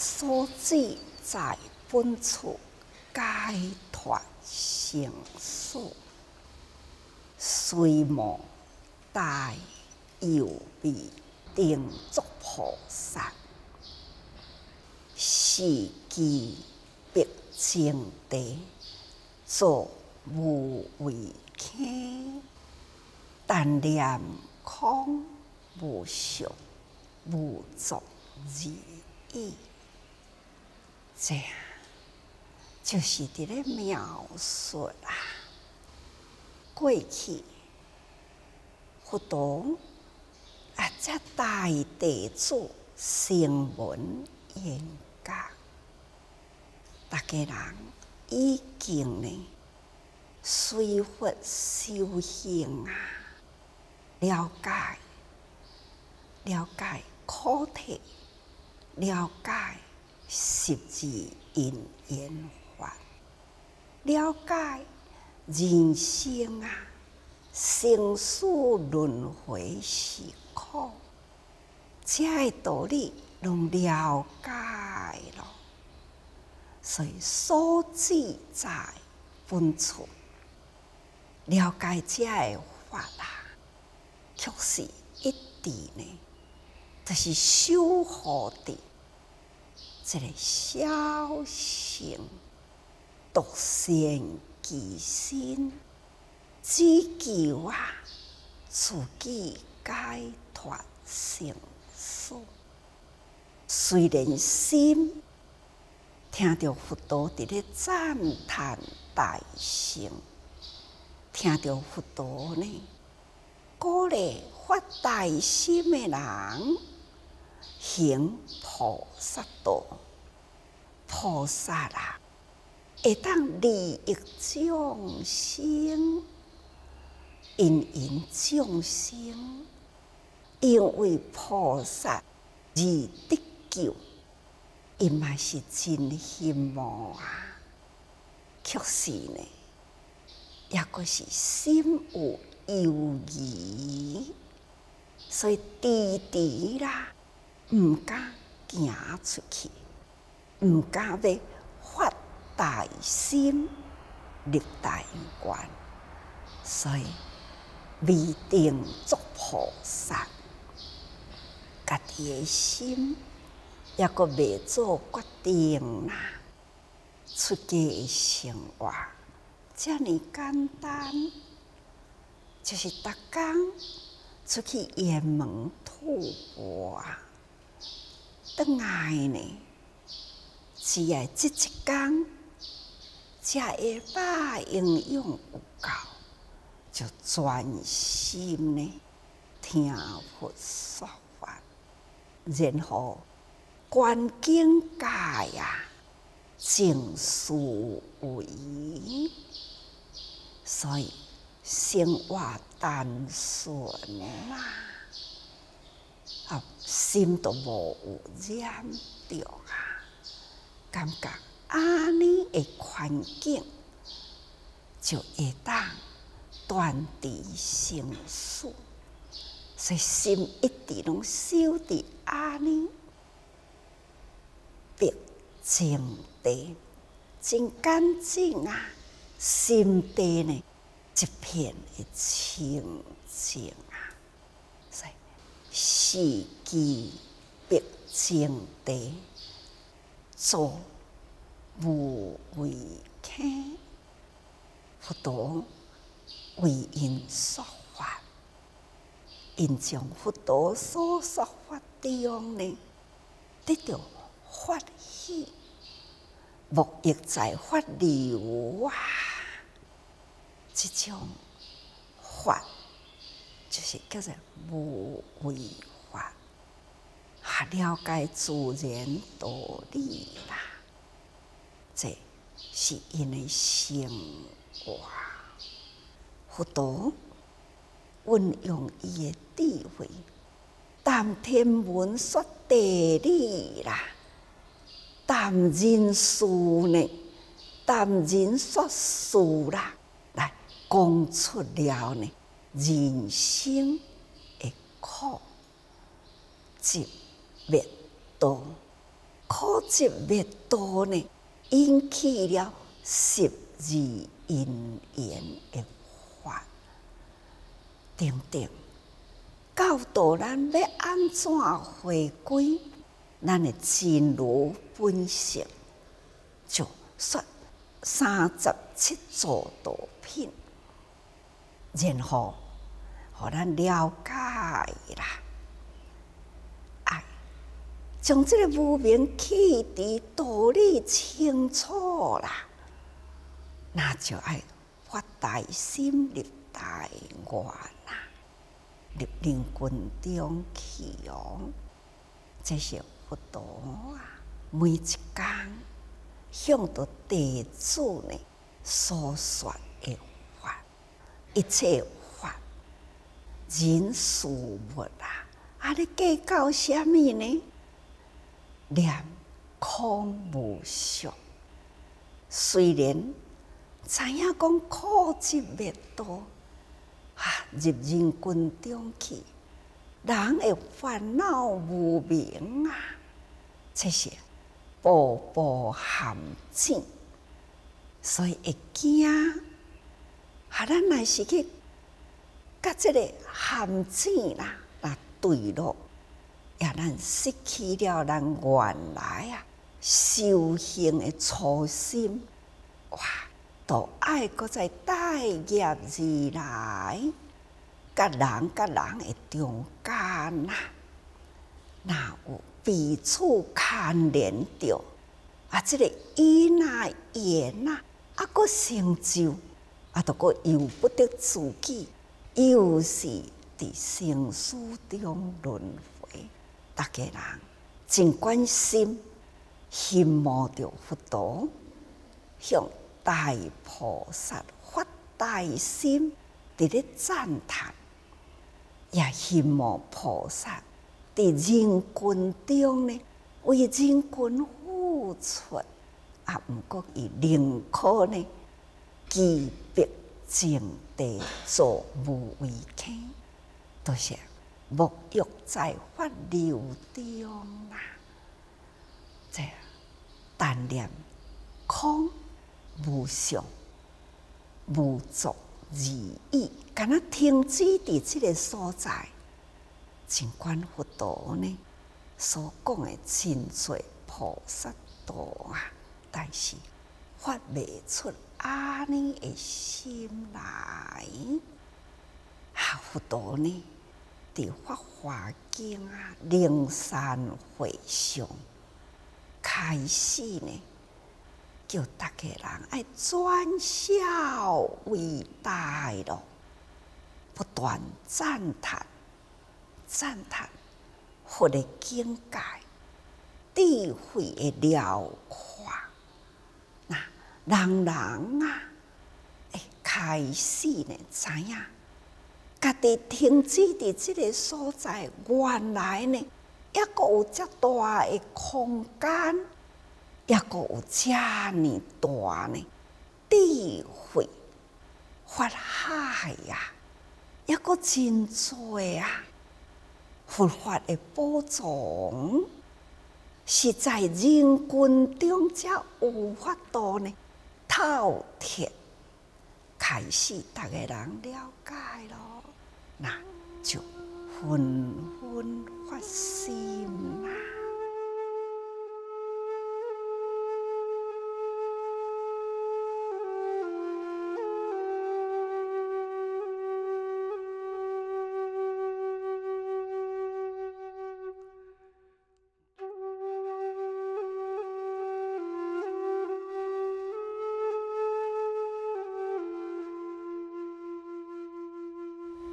所至在本处，解脱成所，虽无大有味定作菩萨，是机必正地，作无为轻，但念空无相，无作而已。这样就是伫咧描述啊，过去佛陀啊，这大地主声闻缘觉，大家人已经呢，随佛修行啊，了解了解课题，了解。十字因缘法，了解人生啊，生死轮回是苦，这个道理拢了解了，所以所自在分处，了解这个法啊，确实一点呢，就是修好的。这个小乘独善其身，只求啊自己解脱成所。虽然心听到佛陀伫咧赞叹大乘，听到佛陀呢鼓励发大心的人。行菩萨道，菩萨啊，会当利益众生，因因众生，因为菩萨而得救，伊嘛是真希望啊！确实呢，也个是心有犹疑，所以弟弟啦。毋敢行出去，毋敢要发大心立大愿，所以未定做菩萨，家己诶心抑阁未做决定啦。出家诶生活遮尔简单，就是逐工出去雁门吐蕃。等来呢，只要这一工，食会把营养有够，就专心呢听佛说法，然后观境界呀，静思维，所以生活单纯嘛。心都无有染着啊，感觉安尼的环境就会当断敌生死，所以心一直拢修伫安尼，别净地真干净啊，心地呢一片的清净。四季必正地，做无为客。佛陀为因说法，因将佛陀所说法中呢，得到法喜，沐浴在法流啊，这种法。就是叫做无为法，还了解自然道理啦。这是因为生活，佛陀运用伊的智慧，谈天文说地理啦，谈人事呢，谈人说事啦，来讲出了呢。人生的苦，集灭多，苦集灭多呢，引起了十二因缘的法，等等。教导咱要安怎回归咱的真如本性，就说三十七座道品，然后互咱了解啦。爱将这个无明启迪道理清楚啦，那就爱发大心立大愿啦。入灵群中去哦，这是佛陀啊！每一工向着地主呢所说，一切法人事物啊，啊！你计较什么呢？念空无常，虽然知影讲苦集灭道。啊！入人群中去，人会烦恼无明啊，这些步步陷阱，所以会惊。啊，咱若是去甲这个陷阱啦，那对路，也咱失去了咱原来啊修行的初心，哇！都爱搁再带业而来，甲人甲人的中间呐，那有彼此牵连着啊，这个因啊缘呐，啊搁成就啊，都个由不得自己，又是伫生死中轮回，大家人真关心，羡慕着佛陀向。大菩萨发大心，伫咧赞叹，也希望菩萨伫人群中呢，为人群付出，啊，毋过以宁可呢，积别净地做无为客，都是沐浴在法流中啦，这但念空。无常、无作而已，敢若停止伫即个所在。尽管佛陀呢所讲的真罪菩萨道啊，但是发未出安尼的心来。啊，佛陀呢伫《法华经》啊，灵山会上开始呢。叫大家人爱专孝为大咯，不断赞叹、赞叹佛的境界、智慧的辽阔。人人啊，会开始呢，知影家己停止伫即个所在，原来呢，抑个有遮大的空间。也个有遮尼大呢智慧法海呀，一个真多啊！佛法诶宝藏是在人群中才有法度呢，透彻开始，大家人了解咯，那就纷纷发心啦。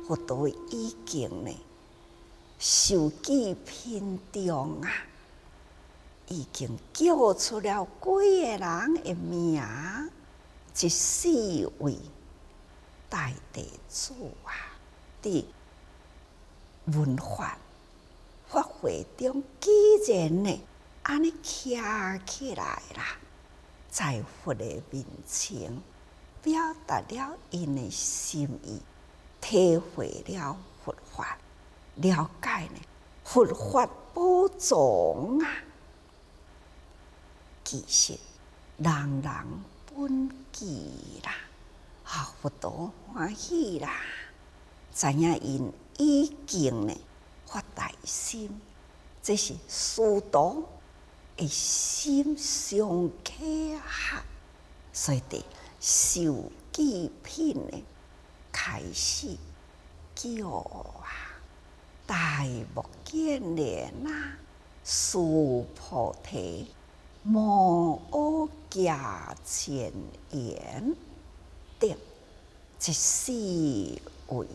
佛陀已经呢，受记品中啊，已经叫出了几个人的名，一四位大地主啊，的文化发挥中，既然呢，安尼徛起来啦，在佛的面前表达了因的心意。体会了佛法，了解呢佛法宝藏啊！其实人人本具啦，啊，佛陀欢喜啦，知影因已经呢发大心，这是殊多的心相契合，所以得受祭品呢开始叫啊，大目犍连啊，苏菩提。摩诃迦前言得一四位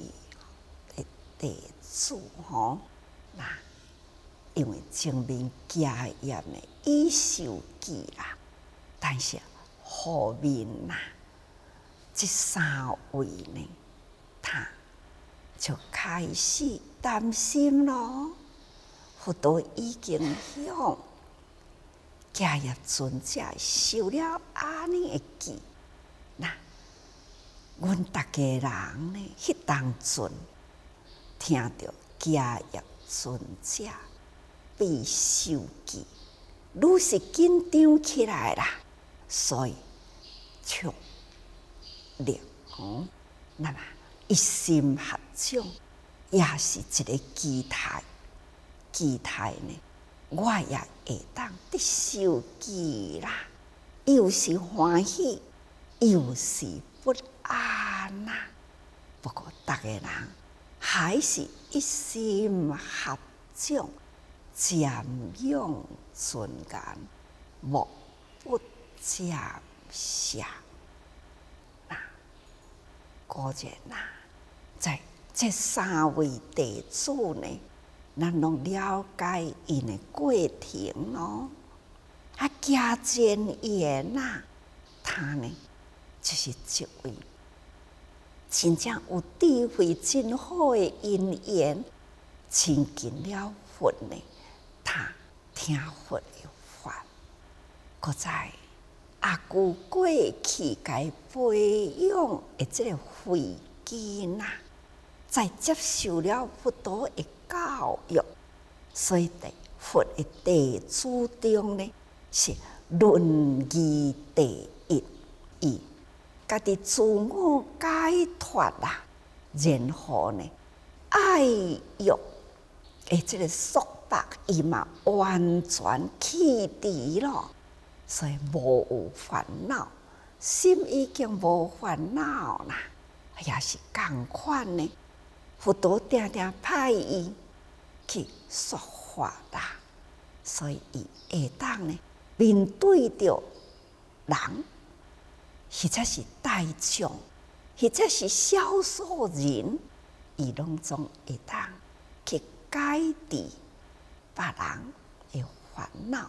的地主吼，那因为前面家业呢已受记啊，但是后面呐，这三位呢，他就开始担心咯，佛陀已经向。家业尊者受了安尼的记，那阮逐家人呢？迄当阵听着家业尊者被受记，愈是紧张起来啦。所以，强烈哦，那么一心合众，也是一个期待，期待呢。我也会当得受记啦，又是欢喜，又是不安呐。不过，逐个人还是一心合众，瞻仰尊严，莫不瞻下。那果然呐，在这三位地主呢？咱拢了解因的过程咯，啊，家真言呐，他呢就是一位真正有智慧、真好的因缘，亲近了佛呢，他听佛的话，搁在阿姑过去该培养的这个慧根呐，在接受了佛陀的。教育，所以在佛的地主中呢，是论义第一，以家己自我解脱啦，然后呢，爱欲诶，这个束缚伊嘛完全去除了，所以无有烦恼，心已经无烦恼啦，也是共款呢。佛陀定定派伊。去说法啦，所以伊会当呢面对着人，或者是大众，或者是少数人，伊拢总会当去解决别人的烦恼，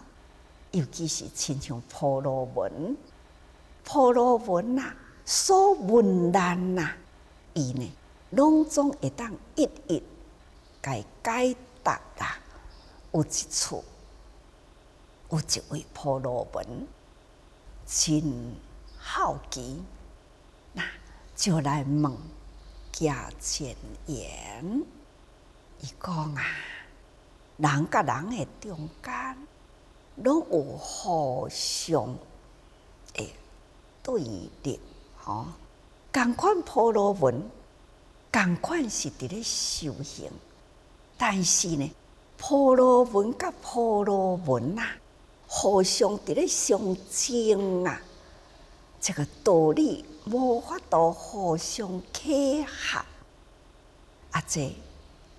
尤其是亲像婆罗门，婆罗门呐，所问难呐，伊呢拢总会当一一解解。答啦，有一处有一位婆罗门，真好奇，那就来问家前言。伊讲啊，人甲人的中间，拢有互相的对立，吼。共款婆罗门，共款是伫咧修行。但是呢，婆罗门甲婆罗门啊，互相伫咧相争啊，这个道理无法度互相契合，啊，这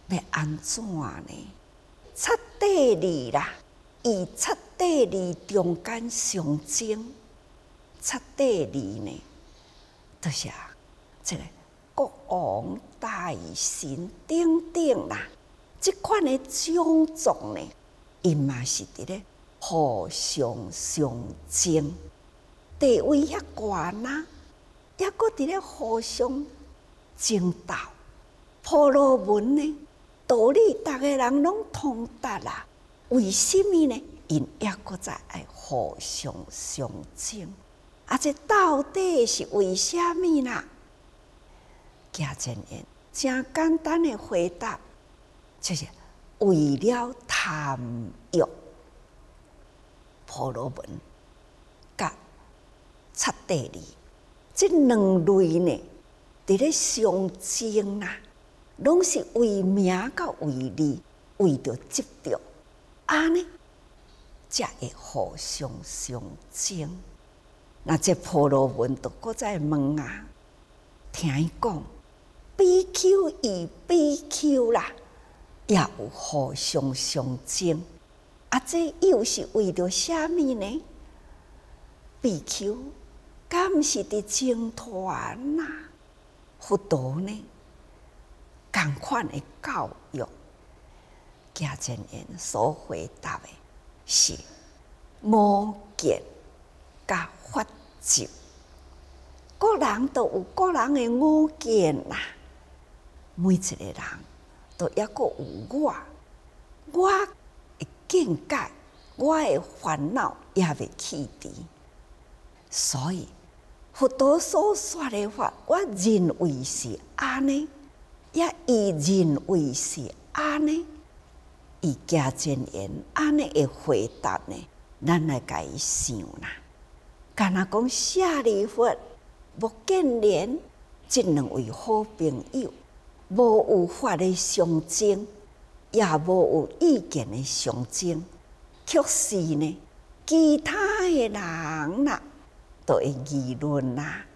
要安怎呢？七地里啦，以七地里中间相争，七地里呢，就是啊，这个国王大臣等等啦。即款的种种呢，伊嘛是伫咧互相相争，地位遐悬啊，抑搁伫咧互相争斗。婆罗门呢，道理逐个人拢通达啦，为什么呢？因抑搁在爱互相相争，啊，这到底是为什么啦？家真言，真简单的回答。就是为了贪欲，婆罗门第二，这两类呢，伫咧相争啊，拢是为名甲为利，为着执着，安尼才会互相相争。那这婆罗门都搁在问啊，听伊讲，B Q 与 B Q 啦，也有互相相争，啊，这又是为着虾米呢？B Q。敢是伫争团呐？佛陀呢？共款的教育，家真言所回答的是无见甲法执。个人都有个人的五见呐，每一个人都抑个有我，我的境界，我的烦恼也未去除，所以。佛陀所说的话，我认为是安尼，也伊认为是安尼，伊加真言安尼的回答呢？咱来甲伊想啦。敢若讲舍利弗、目犍连这两位好朋友，无有法的相争，也无有意见的相争，却是呢，其他的人啦。都会议论啦，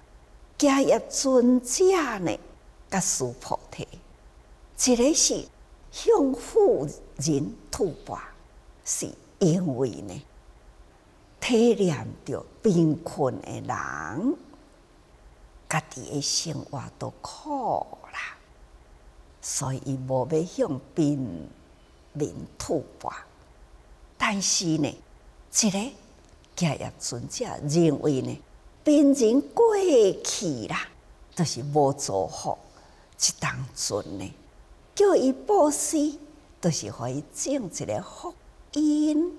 迦叶尊者呢，甲苏菩提，一个是向富人吐蕃，是因为呢，体谅着贫困的人，家己的生活都苦，所以伊无要向贫民吐蕃，但是呢，一个。迦叶尊者认为呢，病人过去啦，都是无做好，即当尊呢，叫伊布施，都是可以种一个福因。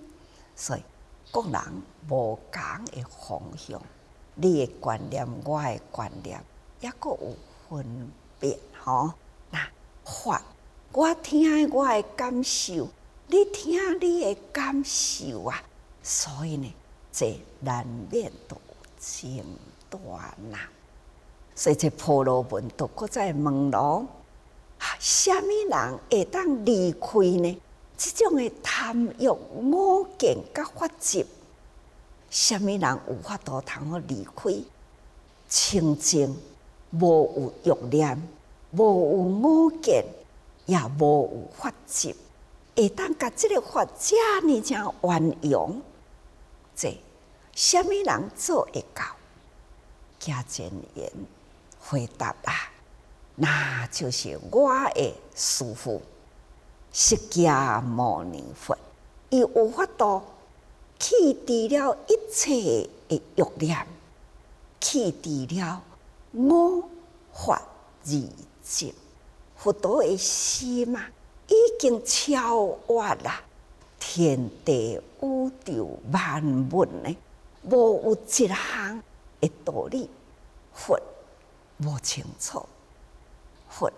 所以，各人无共的方向，你的观念，我的观念，抑个有分别吼。法，我听我的感受，你听你的感受啊。所以呢。这难免都争端呐，所以这婆罗门都搁在问咯：虾米人会当离开呢？这种的贪欲、我见、甲法执，虾米人有法度通好离开？清净，无有欲念，无有我见，也无有法执，会当甲这个法遮尔正运用。这，什么人做会到？家真言回答啊，那就是我的师父释迦牟尼佛，伊有法度去除了一切的欲念，去除了我法二佛陀的心嘛，已经超越了。天地宇宙万物呢，无有一项的道理，佛无清楚。佛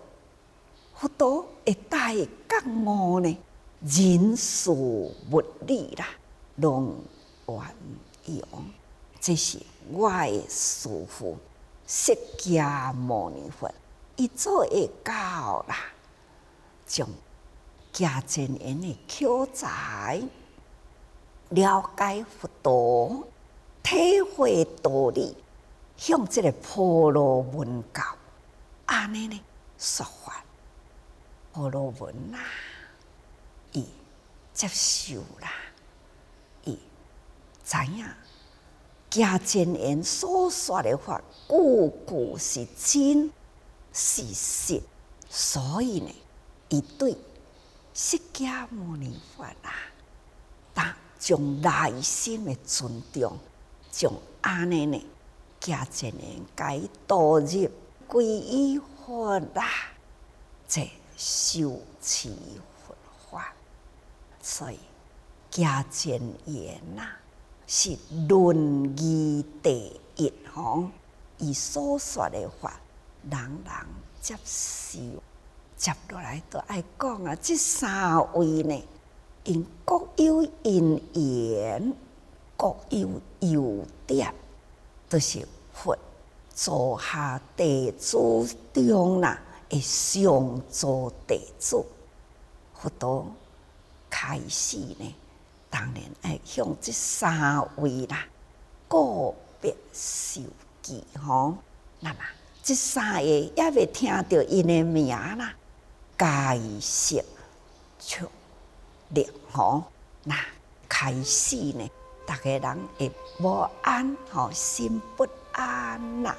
佛陀的大觉悟呢，人事物理啦，拢完用。这是我的师父释迦牟尼佛，一做会到啦，将。加真言的口才，了解佛陀，体会道理，向这个婆罗门教，安尼呢说法，婆罗门呐，伊接受啦，伊知影加真言所说的话，句句是真事实，所以呢，伊对。释迦牟尼佛啊，但将内心的尊重，将安尼呢，加真言该导入皈依佛啦，这修持佛法，所以加真言呐，是论义第一行，以所说的话，人人接受。接落来都爱讲啊，这三位呢，因各有因缘，各有优点，都是佛座下地主中啦，会上座地主，佛陀开始呢，当然爱向这三位啦个别受记吼。那么这三个也未听到因的名啦，解释出来吼。那开始呢，大家人会无安吼，心不安呐。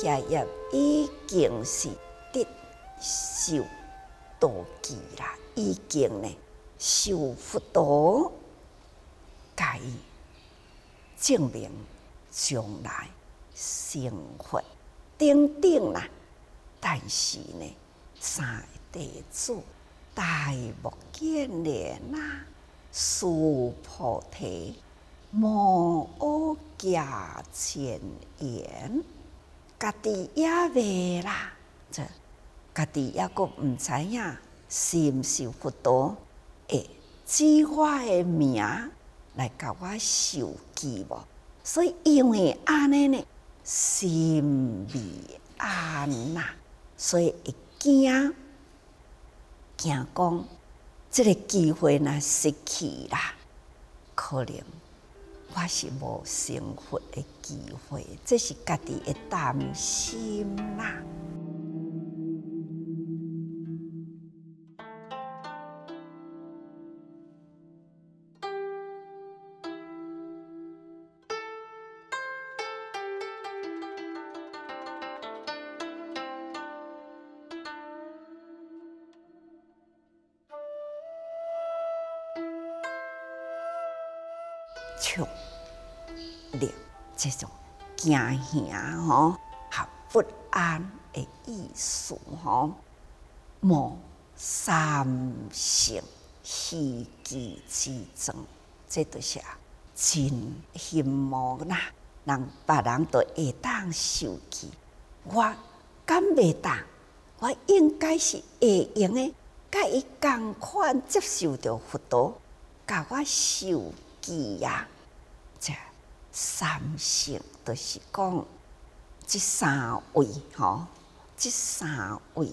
家业已经是得受道记啦，已经呢受佛陀解证明将来成佛等等啦。但是呢，三地主大目犍连呐，苏菩提摩诃迦前言。家己也未啦，这家己也阁毋知影是毋是佛陀会指我诶名来甲我受记无？所以因为安尼呢，心未安呐，所以会惊惊讲，即个机会若失去啦，可能。我是无成佛的机会，这是家己的担心啦。像了这种惊吓吼，和不安的意思吼，莫三性希冀之争，这都是真羡慕啦，让别人都会当受气。我敢袂当，我应该是会用的，甲伊共款接受着佛陀，甲我受。气呀，三性就是讲，这三位吼，这三位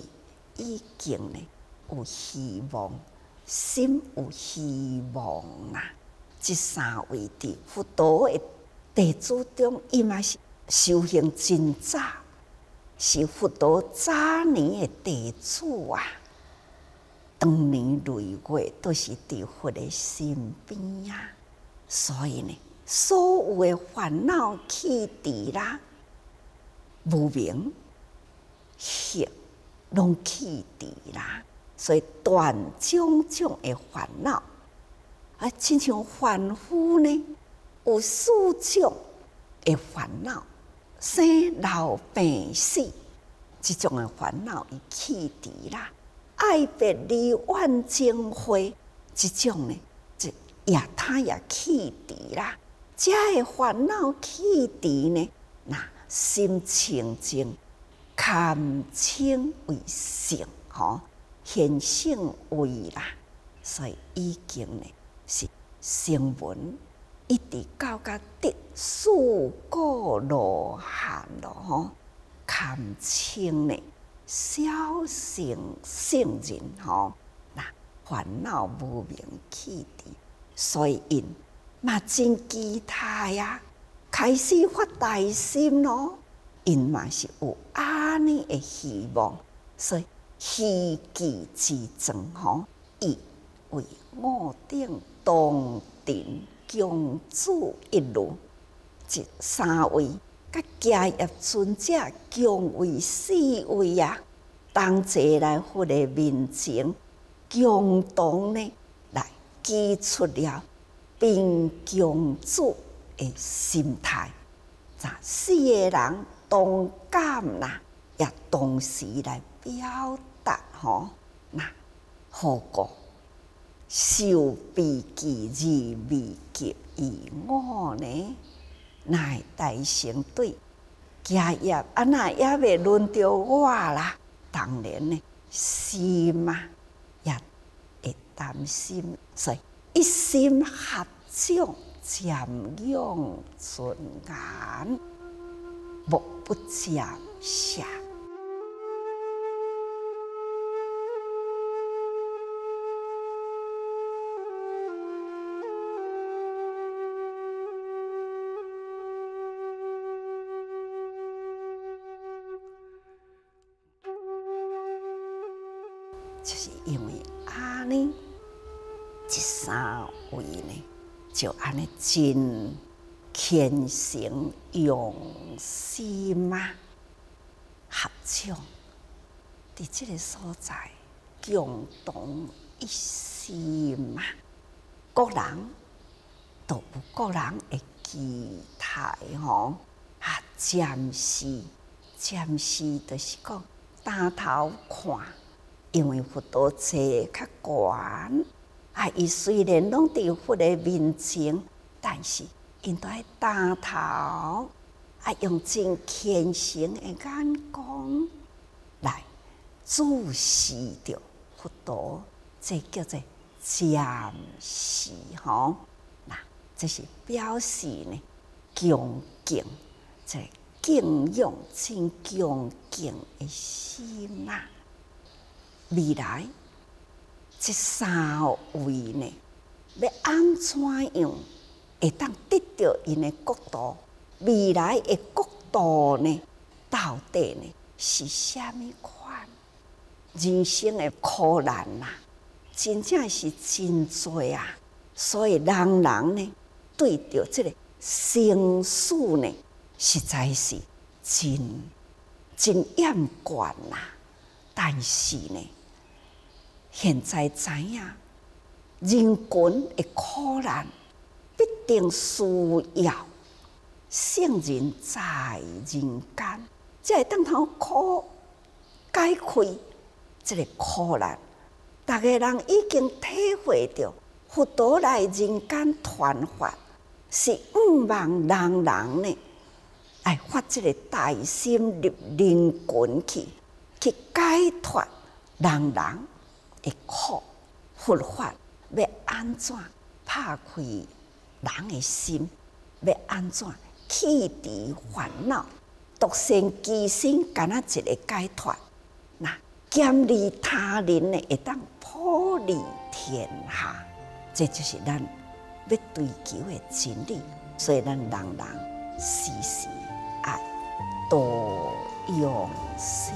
已经呢有希望，心有希望啦。这三位伫佛陀的地主中，伊嘛是修行真早，是佛陀早年的地主啊。当年累月都是伫佛的身边啊。所以呢，所有的烦恼起伫啦，无明、邪，拢起伫啦。所以断种种的烦恼，啊，亲像凡夫呢，有四种的烦恼：生、老、病、死，这种的烦恼已起伫啦。爱别离、怨憎会，这种呢？就也他也起伫啦，遮个烦恼起伫呢，那心清净，堪称为性，吼，显性为啦，所以已经呢是声闻，一直到甲得四果罗汉咯，吼，堪称呢小性圣人，吼，那烦恼无明起伫。所以因嘛真期待呀，开始发大心咯。因嘛是有安尼的希望，所以希冀之争吼，以为我定当定共主一路，即三位甲家业尊者共为四位呀，同齐来佛的面前共同呢。记出了并共主的心态，咱四个人同感啦，也同时来表达吼，那何过受悲己而未及于我呢？乃大成对家业啊，那也未轮到我啦。当然呢，心啊也会担心，所以一心合掌，瞻仰尊严，目不暇下。就安尼真虔诚用心啊，合掌伫这个所在共同一心啊，各人都有各人的期待吼啊，暂时暂时就是讲抬头看。因为佛陀坐较悬，啊，伊虽然拢伫佛的面前，但是因都爱打头，啊，用真虔诚的眼光来注视着佛陀，这叫做暂时吼。那这是表示呢，恭敬，即敬仰真恭敬的心呐。未来这三位呢，要安怎样会当得到因的国度？未来的国度呢，到底呢是虾米款？人生的苦难呐，真正是真多啊！所以人人呢，对着这个生死呢，实在是真真厌倦呐。但是呢，现在知影人群的苦难，必定需要圣人在人间，才会当头苦解开这个苦难。大家人已经体会到，佛陀来人间传法，是毋望人人呢来发这个大心入人群去，去解脱人人。的苦，佛法要安怎拍开人的心？要安怎去除烦恼？独善其身，干那一个解脱？那兼利他人呢？会当普利天下，这就是咱要追求的真理。所以咱人人时时爱多用心。